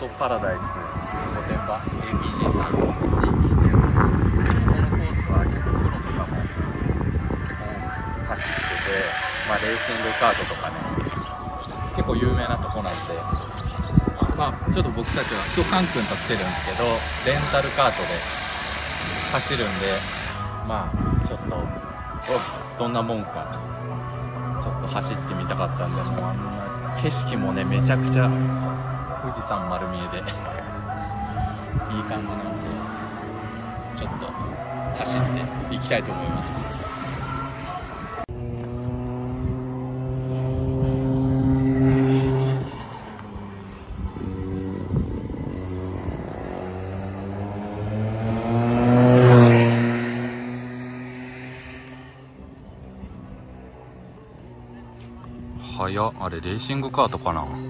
トパラダイス御殿場 APG さんに来てますこのコースは結構プロとかも結構多く走っててまあレーシングカートとかね結構有名なとこなんでまあ、ちょっと僕たちは今日カン君と来てるんですけどレンタルカートで走るんでまあちょっとどんなもんかちょっと走ってみたかったんでもうあんな景色もねめちゃくちゃ富士山丸見えで。いい感じなんでちょっと走っていきたいと思います。早っあれレーシングカートかな。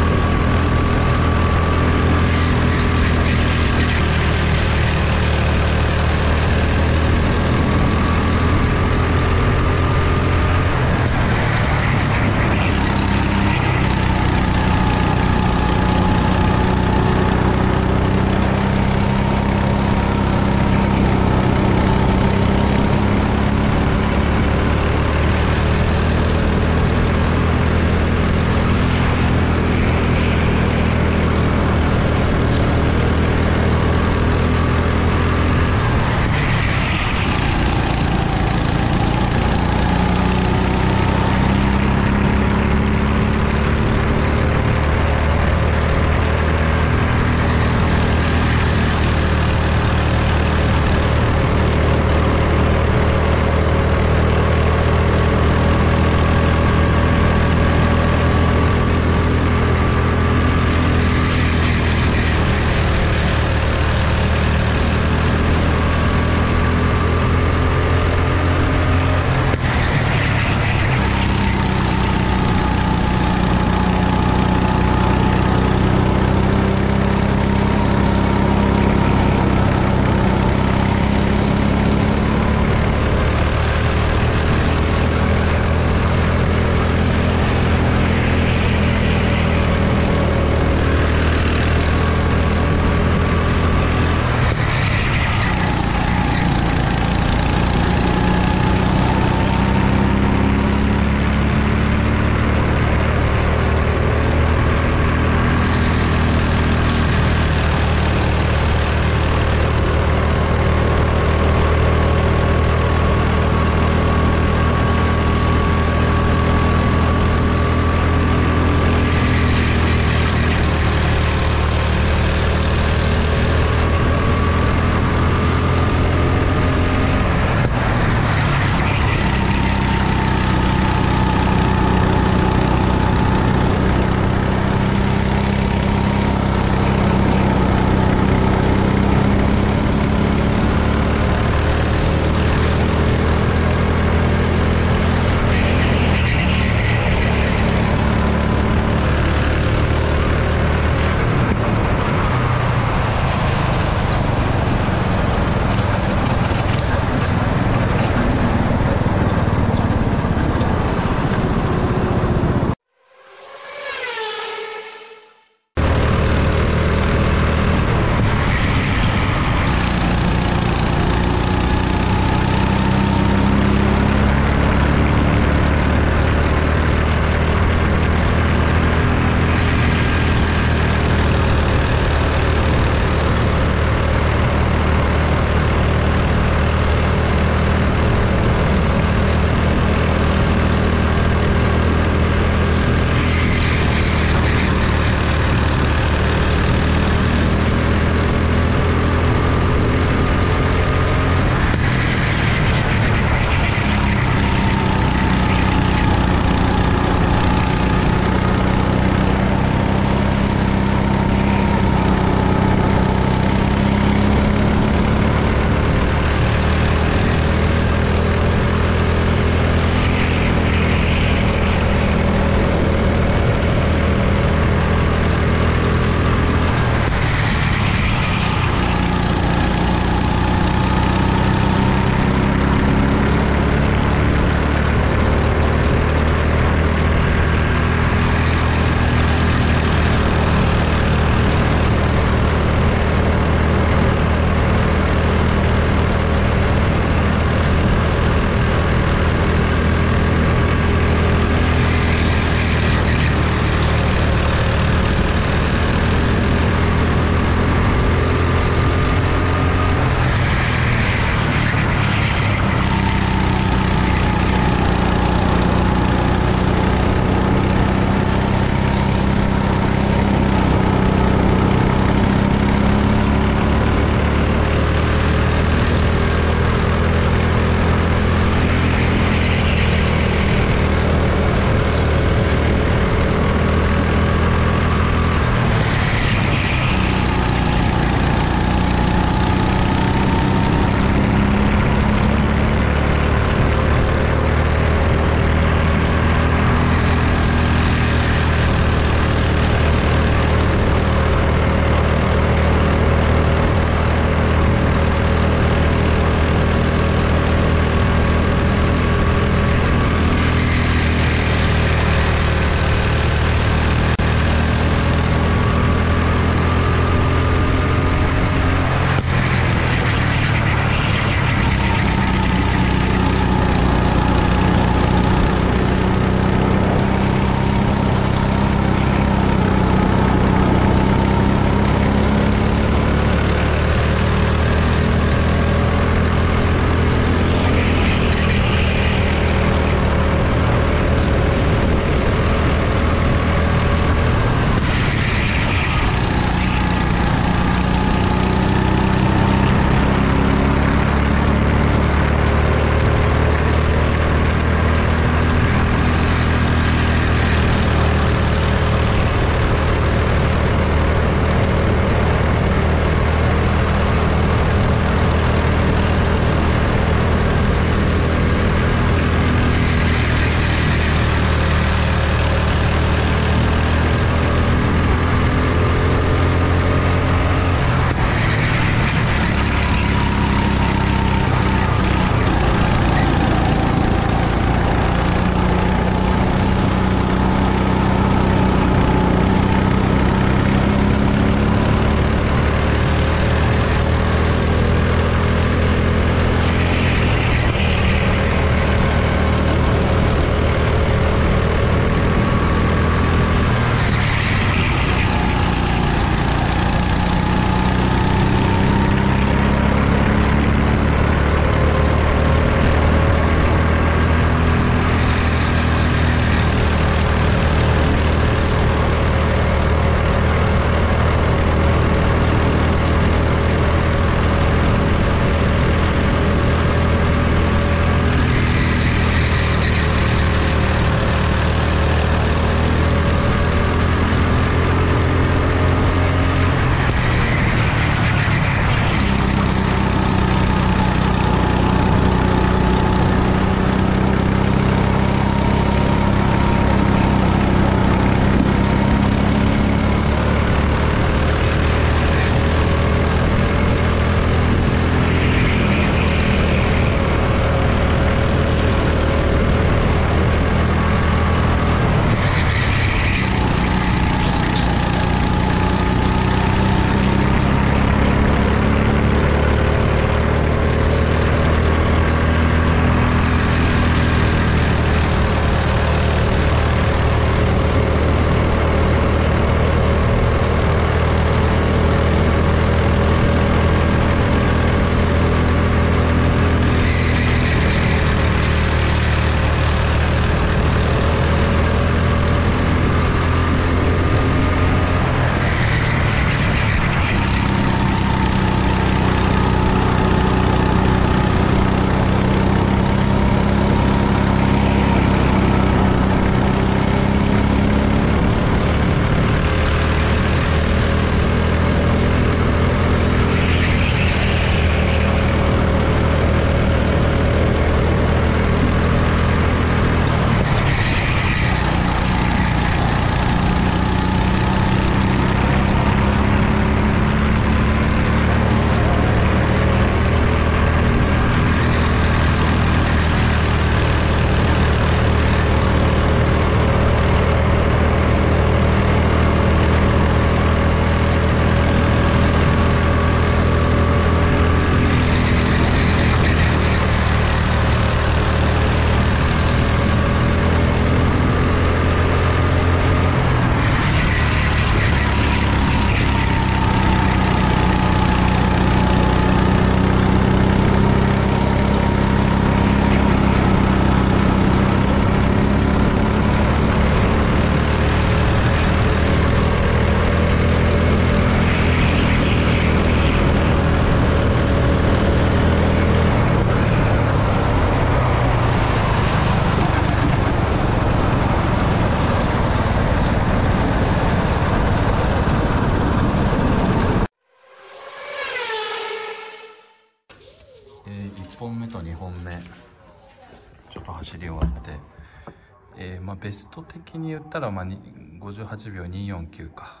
ト的に言ったら、まあ、58秒249か。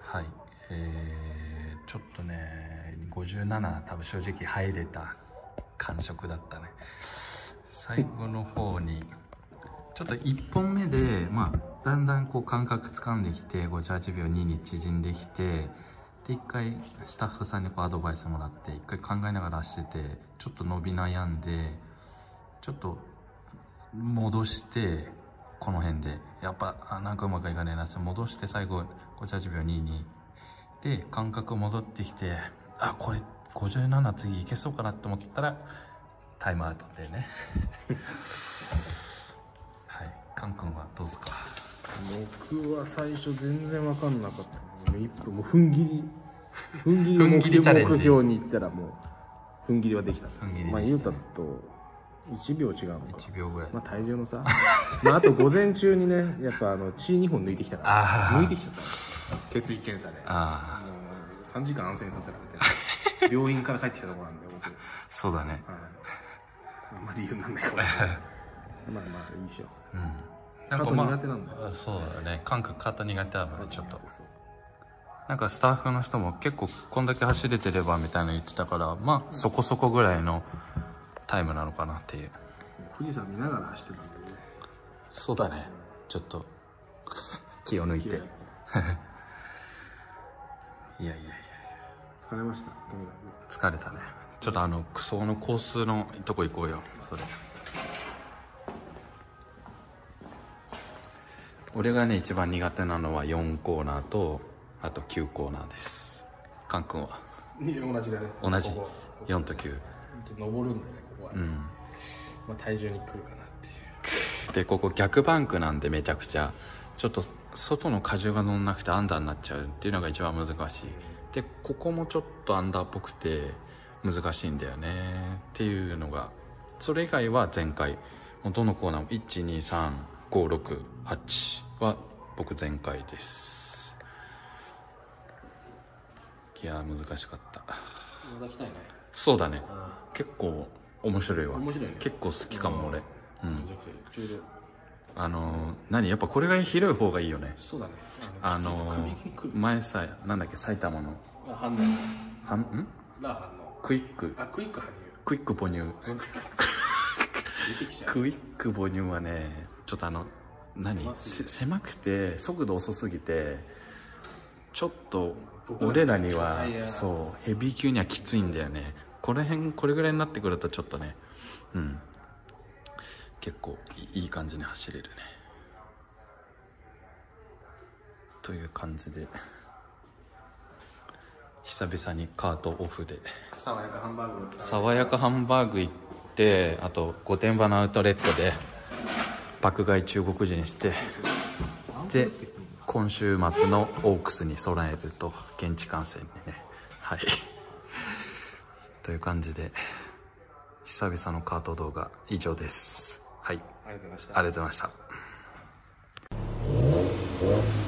はい。えー、ちょっとね57多分正直入れた感触だったね。最後の方にちょっと1本目で、まあ、だんだんこう感覚掴んできて58秒2に縮んできてで一回スタッフさんにこうアドバイスもらって一回考えながら走っててちょっと伸び悩んでちょっと戻してこの辺で。やっぱあなんかうまくいかねえな。って戻して最後58秒2にで感覚戻ってきてあこれ57次いけそうかなって思ったらタイムアウトでね。はい。カン君はどうですか？僕は最初全然分かんなかった。もう一分もう踏ん切り。踏ん切り踏ん目標に行ったらもう踏ん切りはできた。んですまあ言うたと1秒違うのか。1秒ぐらい。まあ体重の差 まああと午前中にねやっぱあの血2本抜いてきたから。抜いてきちゃった。血液検査で。ああもう3時間安静にさせられて。病院から帰ってきたところなんで僕。は いそうだね。あんまり理由にならないかもしれない。まあまあいいでしょ。ううん。カート苦手なんだ。あそうだね。感覚カート苦手だもんねちょっと。なんかスタッフの人も結構こんだけ走れてればみたいなの言ってたからまあそこそこぐらいのタイムなのかなっていう。富士山見ながら走ってたんだよね。そうだね。ちょっと。気を抜いて。い。やいやいや疲れました。とにか疲れたね。ちょっとあのクソのコースのとこ行こうよ。それ。俺がね一番苦手なのは4コーナーとあと9コーナーです。カン君は？く同じだね。同じ？ここ4と9登るんでねここは。ね、うん。まあ、体重に来るかなっていう。でここ逆バンクなんでめちゃくちゃ。ちょっと外の荷重が乗んなくてアンダーになっちゃうっていうのが一番難しい。でここもちょっとアンダーっぽくて難しいんだよね。っていうのがそれ以外は全開。もうどのコーナーも12356は僕全開です。いやー難しかった。また来たいね。そうだね。あ結構面白いわ。面白いね。結構好きかも俺。うん。めちゃくちゃちょうど。あのー何？やっぱこれが広い方がいいよね。そうだね。あのきついと首に来る。ー前さなんだっけ？埼玉の。あ反応はん？んラーハンの。クイック。あクイック羽クイック母乳。生出てきちゃう。クイック母乳はねちょっとあの何？狭すぎせ狭くて速度遅すぎてちょっと僕ら俺らにはそうヘビー級にはきついんだよねこの辺これぐらいになってくるとちょっとねうん。結構いい感じに走れるね。という感じで久々にカートオフで。爽やかハンバーグ爽やかハンバーグ行ってあと御殿場のアウトレットで爆買い中国人にしてで今週末のオークスに備えると現地観戦にね。はいという感じで久々のカート動画以上です。はい。ありがとうございました。ありがとうございました